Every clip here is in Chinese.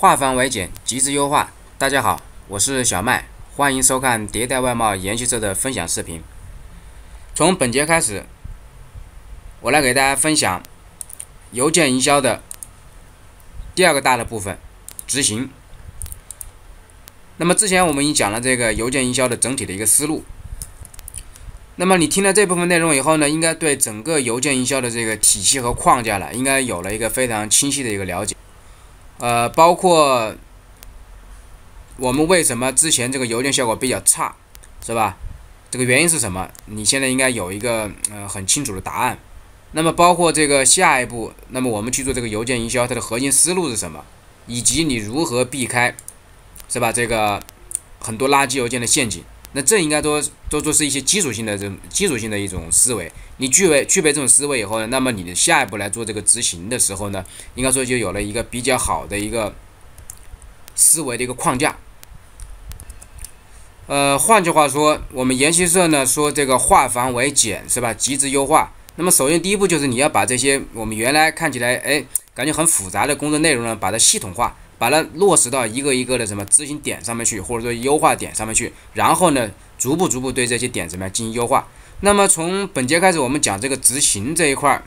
化繁为简，极致优化。大家好，我是小麦，欢迎收看迭代外贸研习社的分享视频。从本节开始，我来给大家分享邮件营销的第二个大的部分——执行。那么之前我们已经讲了这个邮件营销的整体的一个思路。那么你听了这部分内容以后呢，应该对整个邮件营销的这个体系和框架了，应该有了一个非常清晰的一个了解。呃，包括我们为什么之前这个邮件效果比较差，是吧？这个原因是什么？你现在应该有一个呃很清楚的答案。那么包括这个下一步，那么我们去做这个邮件营销，它的核心思路是什么？以及你如何避开，是吧？这个很多垃圾邮件的陷阱。那这应该都都都是一些基础性的这种基础性的一种思维。你具备具备这种思维以后呢，那么你的下一步来做这个执行的时候呢，应该说就有了一个比较好的一个思维的一个框架。呃，换句话说，我们研习社呢说这个化繁为简是吧？极致优化。那么首先第一步就是你要把这些我们原来看起来哎感觉很复杂的工作内容呢，把它系统化。把它落实到一个一个的什么执行点上面去，或者说优化点上面去，然后呢，逐步逐步对这些点怎么样进行优化。那么从本节开始，我们讲这个执行这一块儿，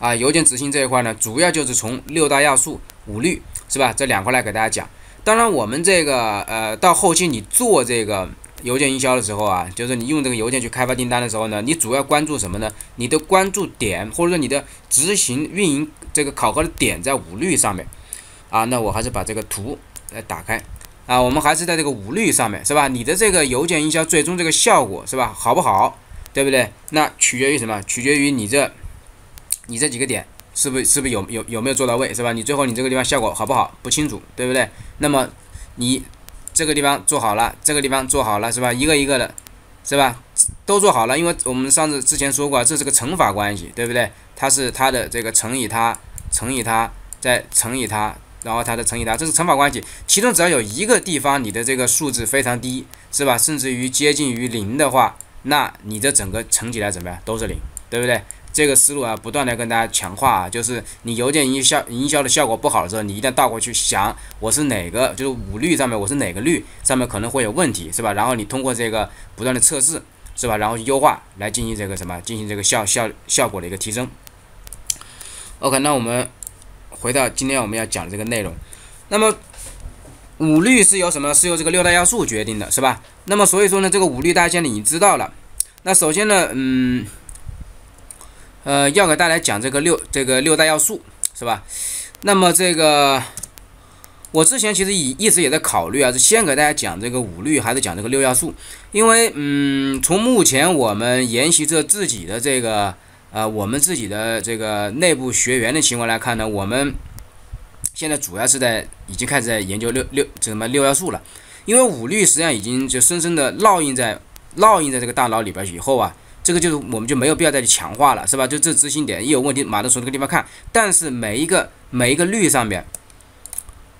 啊，邮件执行这一块呢，主要就是从六大要素、五律，是吧？这两块来给大家讲。当然，我们这个呃，到后期你做这个邮件营销的时候啊，就是你用这个邮件去开发订单的时候呢，你主要关注什么呢？你的关注点或者说你的执行运营这个考核的点在五律上面。啊，那我还是把这个图来打开啊，我们还是在这个五律上面是吧？你的这个邮件营销最终这个效果是吧，好不好？对不对？那取决于什么？取决于你这你这几个点是不是是不是有有有没有做到位是吧？你最后你这个地方效果好不好？不清楚，对不对？那么你这个地方做好了，这个地方做好了是吧？一个一个的，是吧？都做好了，因为我们上次之前说过，这是个乘法关系，对不对？它是它的这个乘以它乘以它再乘以它。然后它的乘以它，这是乘法关系。其中只要有一个地方你的这个数字非常低，是吧？甚至于接近于零的话，那你的整个乘起来怎么样？都是零，对不对？这个思路啊，不断的跟大家强化啊，就是你邮件营销营销的效果不好的时候，你一旦倒过去想，我是哪个，就是五律上面我是哪个律上面可能会有问题，是吧？然后你通过这个不断的测试，是吧？然后优化来进行这个什么，进行这个效效效果的一个提升。OK，那我们。回到今天我们要讲的这个内容，那么五律是由什么？是由这个六大要素决定的，是吧？那么所以说呢，这个五律大家现在已经知道了。那首先呢，嗯，呃，要给大家讲这个六这个六大要素，是吧？那么这个我之前其实一一直也在考虑啊，是先给大家讲这个五律，还是讲这个六要素？因为嗯，从目前我们研习着自己的这个。呃，我们自己的这个内部学员的情况来看呢，我们现在主要是在已经开始在研究六六这什么六要素了，因为五律实际上已经就深深的烙印在烙印在这个大脑里边以后啊，这个就是我们就没有必要再去强化了，是吧？就这执行点一有问题，马上从这个地方看，但是每一个每一个律上面。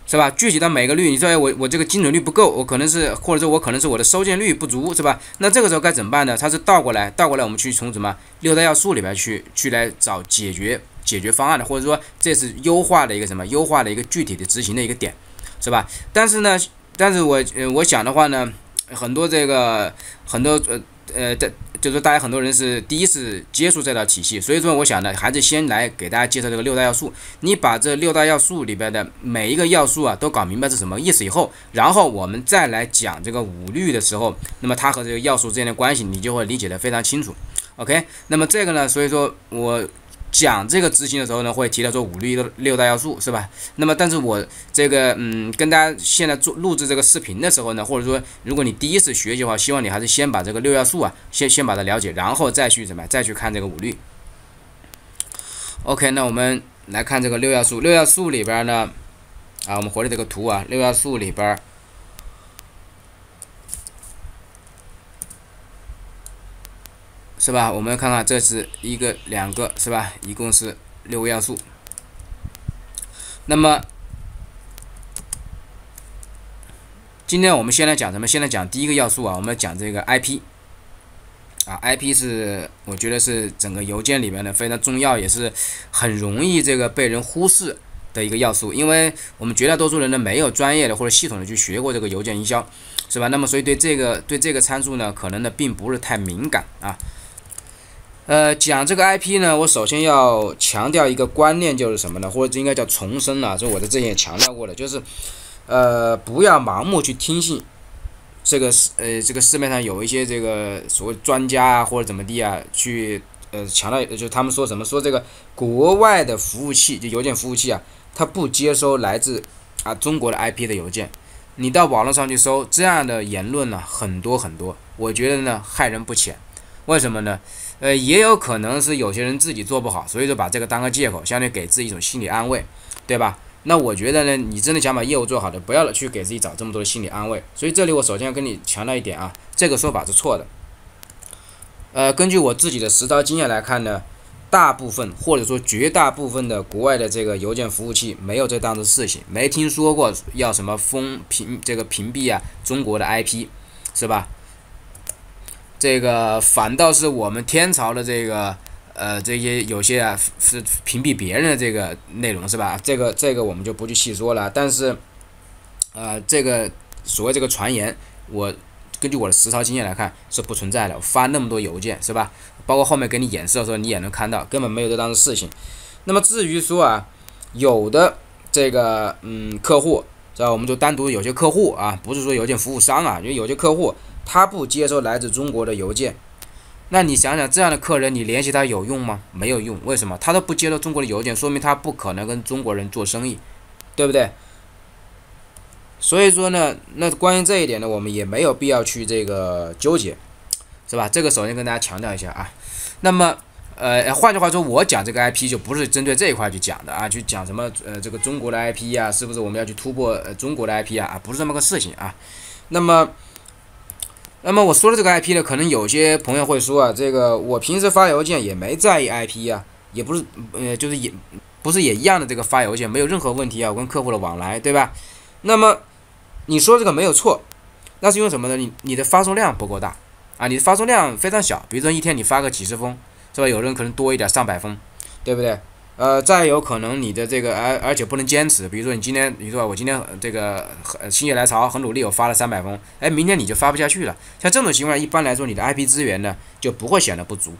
是吧？具体到每个率，你说我我这个精准率不够，我可能是或者说我可能是我的收件率不足，是吧？那这个时候该怎么办呢？它是倒过来，倒过来，我们去从什么六大要素里边去去来找解决解决方案的，或者说这是优化的一个什么优化的一个具体的执行的一个点，是吧？但是呢，但是我呃我想的话呢，很多这个很多呃呃的。就是大家很多人是第一次接触这套体系，所以说我想呢，还是先来给大家介绍这个六大要素。你把这六大要素里边的每一个要素啊都搞明白是什么意思以后，然后我们再来讲这个五律的时候，那么它和这个要素之间的关系，你就会理解的非常清楚。OK，那么这个呢，所以说我。讲这个执行的时候呢，会提到说五律的六大要素是吧？那么，但是我这个嗯，跟大家现在做录制这个视频的时候呢，或者说如果你第一次学习的话，希望你还是先把这个六要素啊，先先把它了解，然后再去什么，再去看这个五律。OK，那我们来看这个六要素，六要素里边呢，啊，我们回来这个图啊，六要素里边。是吧？我们看看，这是一个、两个，是吧？一共是六个要素。那么，今天我们先来讲什么？先来讲第一个要素啊，我们讲这个 IP 啊，IP 是我觉得是整个邮件里面的非常重要，也是很容易这个被人忽视的一个要素，因为我们绝大多数人呢没有专业的或者系统的去学过这个邮件营销，是吧？那么所以对这个对这个参数呢，可能呢并不是太敏感啊。呃，讲这个 IP 呢，我首先要强调一个观念，就是什么呢？或者应该叫重申了，就我在之前也强调过了，就是呃，不要盲目去听信这个市呃这个市面上有一些这个所谓专家啊或者怎么地啊去呃强调，就他们说什么说这个国外的服务器就邮件服务器啊。它不接收来自啊中国的 IP 的邮件，你到网络上去搜这样的言论呢很多很多，我觉得呢害人不浅。为什么呢？呃，也有可能是有些人自己做不好，所以说把这个当个借口，相当于给自己一种心理安慰，对吧？那我觉得呢，你真的想把业务做好的，不要去给自己找这么多的心理安慰。所以这里我首先要跟你强调一点啊，这个说法是错的。呃，根据我自己的实操经验来看呢。大部分或者说绝大部分的国外的这个邮件服务器没有这档子事情，没听说过要什么封屏这个屏蔽啊中国的 IP，是吧？这个反倒是我们天朝的这个呃这些有些啊是屏蔽别人的这个内容是吧？这个这个我们就不去细说了。但是呃这个所谓这个传言，我根据我的实操经验来看是不存在的。发那么多邮件是吧？包括后面给你演示的时候，你也能看到，根本没有这档子事情。那么至于说啊，有的这个嗯客户，知道我们就单独有些客户啊，不是说邮件服务商啊，因为有些客户他不接收来自中国的邮件，那你想想这样的客人，你联系他有用吗？没有用，为什么？他都不接收中国的邮件，说明他不可能跟中国人做生意，对不对？所以说呢，那关于这一点呢，我们也没有必要去这个纠结。是吧？这个首先跟大家强调一下啊。那么，呃，换句话说，我讲这个 IP 就不是针对这一块去讲的啊，去讲什么呃这个中国的 IP 呀，是不是我们要去突破呃中国的 IP 啊？啊，不是这么个事情啊。那么，那么我说的这个 IP 呢，可能有些朋友会说啊，这个我平时发邮件也没在意 IP 呀，也不是呃就是也不是也一样的这个发邮件没有任何问题啊，我跟客户的往来对吧？那么你说这个没有错，那是因为什么呢？你你的发送量不够大。啊，你的发送量非常小，比如说一天你发个几十封，是吧？有人可能多一点，上百封，对不对？呃，再有可能你的这个，而而且不能坚持，比如说你今天，你说我今天这个心血来潮，很努力，我发了三百封，哎，明天你就发不下去了。像这种情况，一般来说你的 IP 资源呢就不会显得不足。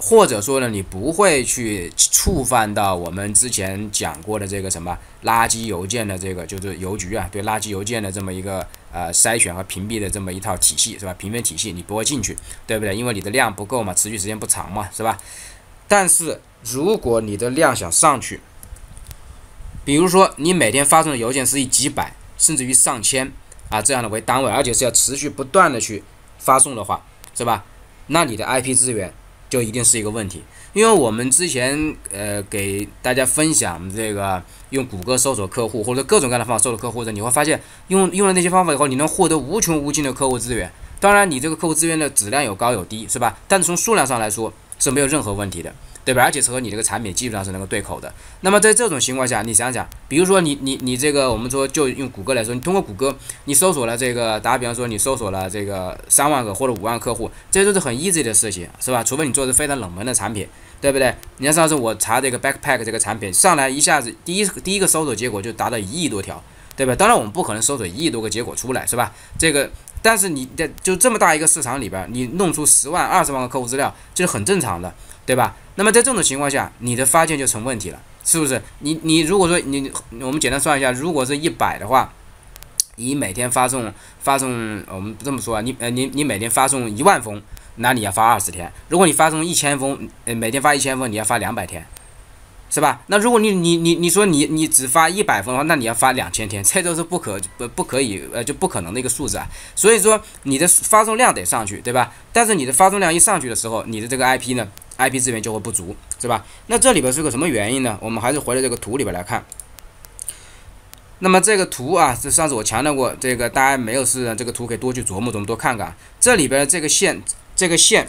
或者说呢，你不会去触犯到我们之前讲过的这个什么垃圾邮件的这个，就是邮局啊对垃圾邮件的这么一个呃筛选和屏蔽的这么一套体系是吧？评分体系你不会进去，对不对？因为你的量不够嘛，持续时间不长嘛，是吧？但是如果你的量想上去，比如说你每天发送的邮件是以几百甚至于上千啊这样的为单位，而且是要持续不断的去发送的话，是吧？那你的 IP 资源。就一定是一个问题，因为我们之前呃给大家分享这个用谷歌搜索客户或者各种各样的方法搜索客户的，你会发现用用了那些方法以后，你能获得无穷无尽的客户资源。当然，你这个客户资源的质量有高有低，是吧？但是从数量上来说是没有任何问题的。对吧？而且是和你这个产品基本上是能够对口的。那么在这种情况下，你想想，比如说你你你这个，我们说就用谷歌来说，你通过谷歌，你搜索了这个，打比方说你搜索了这个三万个或者五万客户，这都是很 easy 的事情，是吧？除非你做的非常冷门的产品，对不对？你看上次我查这个 backpack 这个产品，上来一下子第一第一个搜索结果就达到一亿多条，对吧？当然我们不可能搜索一亿多个结果出来，是吧？这个，但是你在就这么大一个市场里边，你弄出十万二十万个客户资料，这是很正常的，对吧？那么在这种情况下，你的发件就成问题了，是不是？你你如果说你我们简单算一下，如果是一百的话，你每天发送发送，我们这么说啊，你呃你你每天发送一万封，那你要发二十天；如果你发送一千封，呃每天发一千封，你要发两百天，是吧？那如果你你你你说你你只发一百封的话，那你要发两千天，这都是不可不不可以呃就不可能的一个数字啊。所以说你的发送量得上去，对吧？但是你的发送量一上去的时候，你的这个 IP 呢？IP 资源就会不足，是吧？那这里边是个什么原因呢？我们还是回到这个图里边来看。那么这个图啊，这上次我强调过，这个大家没有事，这个图可以多去琢磨琢磨，多看看。这里边的这个线，这个线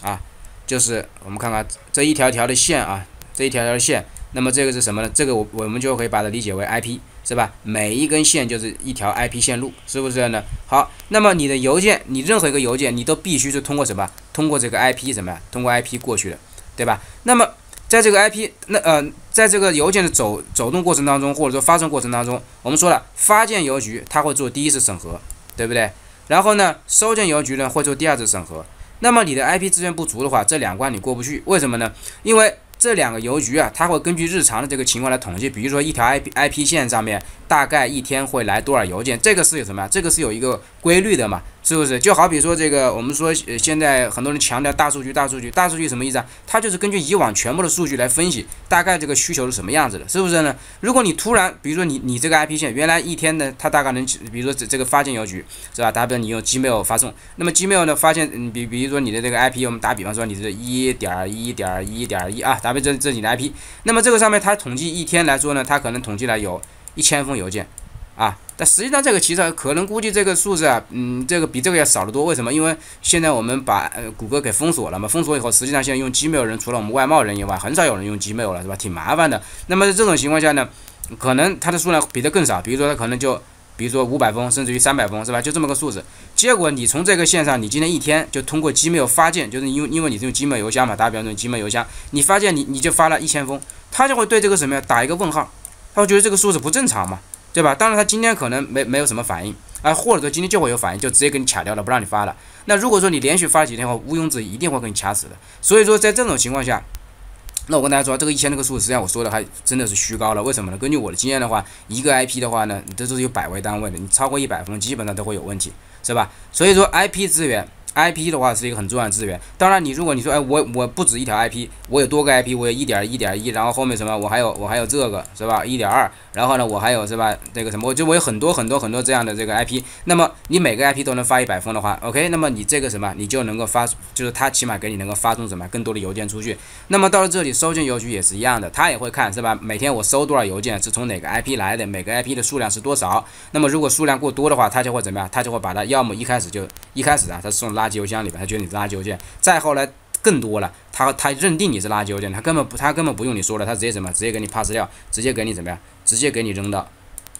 啊，就是我们看看这一条条的线啊，这一条条线。那么这个是什么呢？这个我我们就可以把它理解为 IP。是吧？每一根线就是一条 IP 线路，是不是这样呢？好，那么你的邮件，你任何一个邮件，你都必须是通过什么？通过这个 IP 什么呀？通过 IP 过去的，对吧？那么在这个 IP，那呃，在这个邮件的走走动过程当中，或者说发送过程当中，我们说了，发件邮局它会做第一次审核，对不对？然后呢，收件邮局呢会做第二次审核。那么你的 IP 资源不足的话，这两关你过不去，为什么呢？因为这两个邮局啊，它会根据日常的这个情况来统计，比如说一条 IP IP 线上面大概一天会来多少邮件，这个是有什么？这个是有一个规律的嘛，是不是？就好比说这个，我们说现在很多人强调大数据，大数据，大数据什么意思啊？它就是根据以往全部的数据来分析，大概这个需求是什么样子的，是不是呢？如果你突然，比如说你你这个 IP 线原来一天呢，它大概能，比如说这这个发件邮局是吧？打比方你用 Gmail 发送，那么 Gmail 呢发现，嗯，比比如说你的这个 IP，我们打比方说你是一点一点一点一啊，打比这这你的 IP。那么这个上面它统计一天来说呢，它可能统计了有一千封邮件，啊，但实际上这个其实可能估计这个数字啊，嗯，这个比这个要少得多。为什么？因为现在我们把呃谷歌给封锁了嘛，封锁以后，实际上现在用 Gmail 人除了我们外贸人以外，很少有人用 Gmail 了，是吧？挺麻烦的。那么在这种情况下呢，可能它的数量比这更少，比如说它可能就。比如说五百封，甚至于三百封，是吧？就这么个数字。结果你从这个线上，你今天一天就通过 Gmail 发件，就是因为因为你是用 Gmail 邮箱嘛，打比方说 Gmail 邮箱，你发件你你就发了一千封，他就会对这个什么呀打一个问号，他会觉得这个数字不正常嘛，对吧？当然他今天可能没没有什么反应，啊，或者说今天就会有反应，就直接给你卡掉了，不让你发了。那如果说你连续发几天的话，毋庸置疑一定会给你卡死的。所以说在这种情况下。那我跟大家说，这个一千这个数，实际上我说的还真的是虚高了。为什么呢？根据我的经验的话，一个 IP 的话呢，你这都是有百位单位的，你超过一百分，基本上都会有问题，是吧？所以说 IP 资源。IP 的话是一个很重要的资源。当然，你如果你说，哎，我我不止一条 IP，我有多个 IP，我有一点一点一，然后后面什么，我还有我还有这个是吧？一点二，然后呢，我还有是吧？这个什么，我就我有很多很多很多这样的这个 IP。那么你每个 IP 都能发一百封的话，OK，那么你这个什么，你就能够发，就是它起码给你能够发送什么更多的邮件出去。那么到了这里，收件邮局也是一样的，他也会看是吧？每天我收多少邮件，是从哪个 IP 来的，每个 IP 的数量是多少？那么如果数量过多的话，他就会怎么样？他就会把它要么一开始就一开始啊，他送垃圾邮箱里边，他觉得你是。垃圾邮件，再后来更多了，他他认定你是垃圾邮件，他根本不他根本不用你说了，他直接什么，直接给你 pass 掉，直接给你怎么样，直接给你扔到，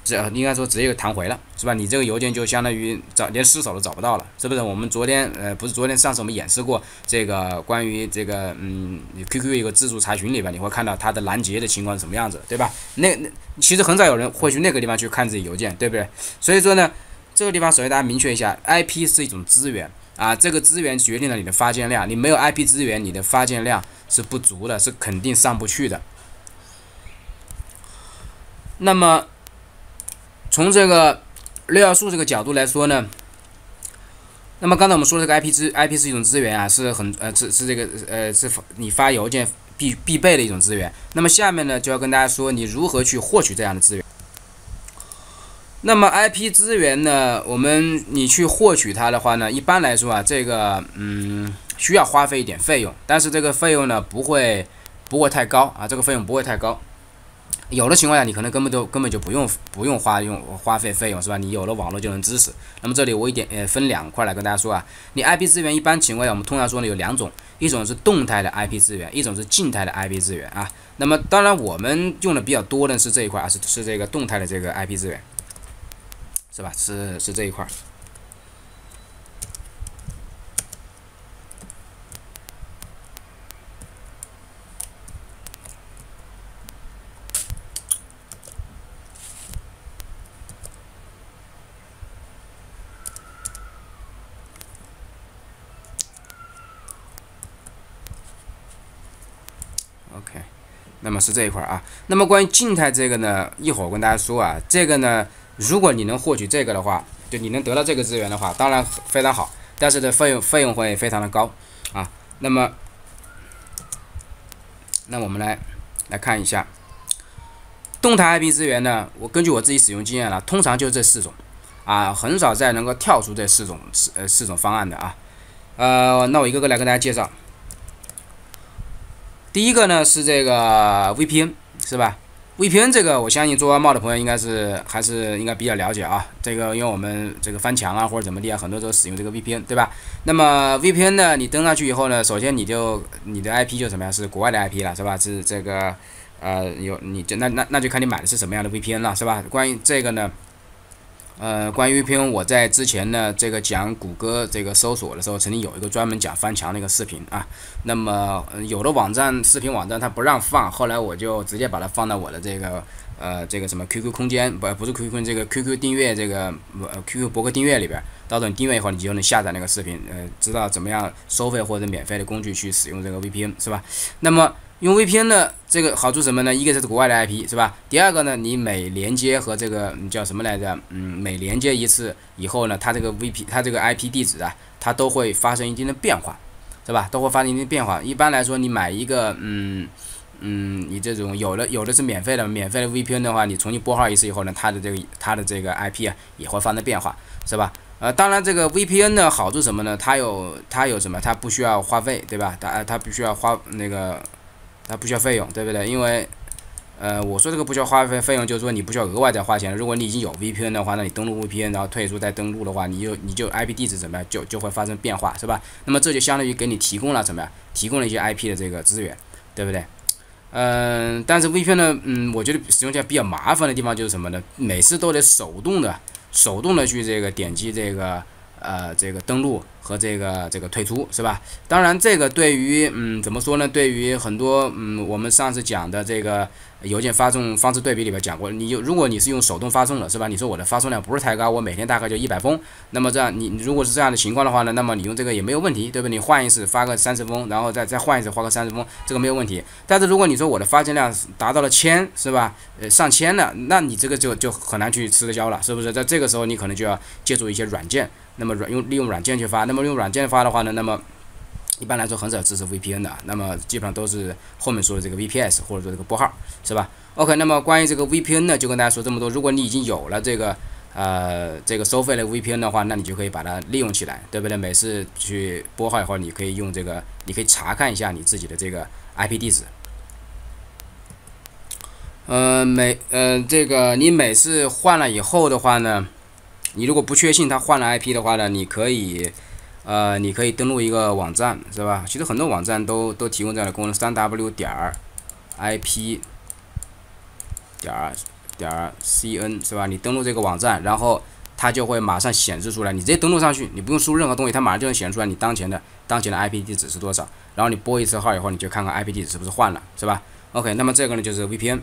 这应该说直接弹回了，是吧？你这个邮件就相当于找连失手都找不到了，是不是？我们昨天呃不是昨天上次我们演示过这个关于这个嗯 QQ 一个自助查询里边，你会看到它的拦截的情况是什么样子，对吧？那那其实很少有人会去那个地方去看自己邮件，对不对？所以说呢，这个地方首先大家明确一下，IP 是一种资源。啊，这个资源决定了你的发件量，你没有 IP 资源，你的发件量是不足的，是肯定上不去的。那么，从这个六要素这个角度来说呢，那么刚才我们说这个 IP 资 IP 是一种资源啊，是很呃是是这个呃是你发邮件必必备的一种资源。那么下面呢就要跟大家说你如何去获取这样的资源。那么 IP 资源呢？我们你去获取它的话呢，一般来说啊，这个嗯需要花费一点费用，但是这个费用呢不会不会太高啊，这个费用不会太高。有的情况下你可能根本就根本就不用不用花用花费费用是吧？你有了网络就能支持。那么这里我一点呃分两块来跟大家说啊，你 IP 资源一般情况下我们通常说呢有两种，一种是动态的 IP 资源，一种是静态的 IP 资源啊。那么当然我们用的比较多的是这一块啊，是是这个动态的这个 IP 资源。是吧？是是这一块。OK，那么是这一块啊。那么关于静态这个呢，一会儿我跟大家说啊，这个呢。如果你能获取这个的话，就你能得到这个资源的话，当然非常好，但是的费用费用会非常的高啊。那么，那我们来来看一下动态 IP 资源呢？我根据我自己使用经验了，通常就这四种啊，很少再能够跳出这四种四呃四种方案的啊。呃，那我一个个来跟大家介绍。第一个呢是这个 VPN，是吧？VPN 这个，我相信做外贸的朋友应该是还是应该比较了解啊。这个因为我们这个翻墙啊或者怎么地啊，很多都使用这个 VPN，对吧？那么 VPN 呢，你登上去以后呢，首先你就你的 IP 就什么样？是国外的 IP 了，是吧？是这个呃有你就那那那就看你买的是什么样的 VPN 了，是吧？关于这个呢，呃，关于 VPN，我在之前呢这个讲谷歌这个搜索的时候，曾经有一个专门讲翻墙的一个视频啊。那么有的网站视频网站它不让放，后来我就直接把它放到我的这个呃这个什么 QQ 空间，不不是 QQ 空这个 QQ 订阅这个 QQ 博客订阅里边。到时候你订阅以后，你就能下载那个视频，呃，知道怎么样收费或者免费的工具去使用这个 VPN 是吧？那么用 VPN 呢这个好处什么呢？一个是国外的 IP 是吧？第二个呢，你每连接和这个叫什么来着？嗯，每连接一次以后呢，它这个 VP 它这个 IP 地址啊，它都会发生一定的变化，是吧？都会发生一定的变化。一般来说，你买一个嗯嗯，你这种有的有的是免费的，免费的 VPN 的话，你重新拨号一次以后呢，它的这个它的这个 IP 啊也会发生变化，是吧？呃，当然这个 VPN 的好处什么呢？它有它有什么？它不需要花费，对吧？它它不需要花那个。它不需要费用，对不对？因为，呃，我说这个不需要花费费用，就是说你不需要额外再花钱。如果你已经有 VPN 的话，那你登录 VPN，然后退出再登录的话，你就你就 IP 地址怎么样，就就会发生变化，是吧？那么这就相当于给你提供了怎么样？提供了一些 IP 的这个资源，对不对？嗯，但是 VPN 呢，嗯，我觉得使用起来比较麻烦的地方就是什么呢？每次都得手动的、手动的去这个点击这个。呃，这个登录和这个这个退出是吧？当然，这个对于嗯怎么说呢？对于很多嗯，我们上次讲的这个邮件发送方式对比里边讲过，你就如果你是用手动发送的是吧？你说我的发送量不是太高，我每天大概就一百封，那么这样你如果是这样的情况的话呢，那么你用这个也没有问题，对不对？你换一次发个三十封，然后再再换一次发个三十封，这个没有问题。但是如果你说我的发件量达到了千是吧？呃，上千了，那你这个就就很难去吃得消了，是不是？在这个时候你可能就要借助一些软件。那么软用利用软件去发，那么用软件发的话呢，那么一般来说很少支持 VPN 的，那么基本上都是后面说的这个 VPS 或者说这个拨号，是吧？OK，那么关于这个 VPN 呢，就跟大家说这么多。如果你已经有了这个呃这个收费的 VPN 的话，那你就可以把它利用起来，对不对？每次去拨号以后，你可以用这个，你可以查看一下你自己的这个 IP 地址。呃，每呃这个你每次换了以后的话呢？你如果不确信他换了 IP 的话呢，你可以，呃，你可以登录一个网站，是吧？其实很多网站都都提供这样的功能，三 W 点儿 IP 点儿点儿 CN 是吧？你登录这个网站，然后它就会马上显示出来，你直接登录上去，你不用输任何东西，它马上就能显示出来你当前的当前的 IP 地址是多少。然后你拨一次号以后，你就看看 IP 地址是不是换了，是吧？OK，那么这个呢就是 VPN。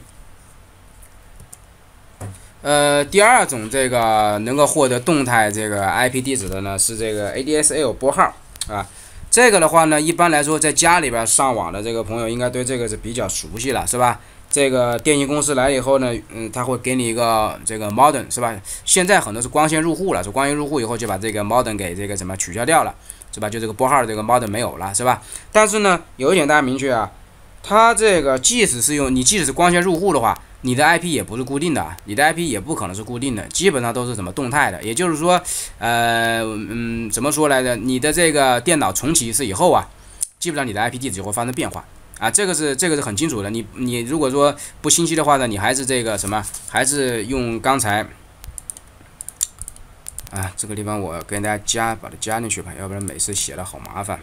呃，第二种这个能够获得动态这个 IP 地址的呢，是这个 ADSL 拨号啊。这个的话呢，一般来说在家里边上网的这个朋友应该对这个是比较熟悉了，是吧？这个电信公司来以后呢，嗯，他会给你一个这个 modem，是吧？现在很多是光纤入户了，是光纤入户以后就把这个 modem 给这个怎么取消掉了，是吧？就这个拨号这个 modem 没有了，是吧？但是呢，有一点大家明确啊，它这个即使是用你即使是光纤入户的话。你的 IP 也不是固定的，你的 IP 也不可能是固定的，基本上都是什么动态的。也就是说，呃，嗯，怎么说来着？你的这个电脑重启一次以后啊，基本上你的 IP 地址就会发生变化啊。这个是这个是很清楚的。你你如果说不清晰的话呢，你还是这个什么，还是用刚才啊这个地方我跟大家加把它加进去吧，要不然每次写的好麻烦。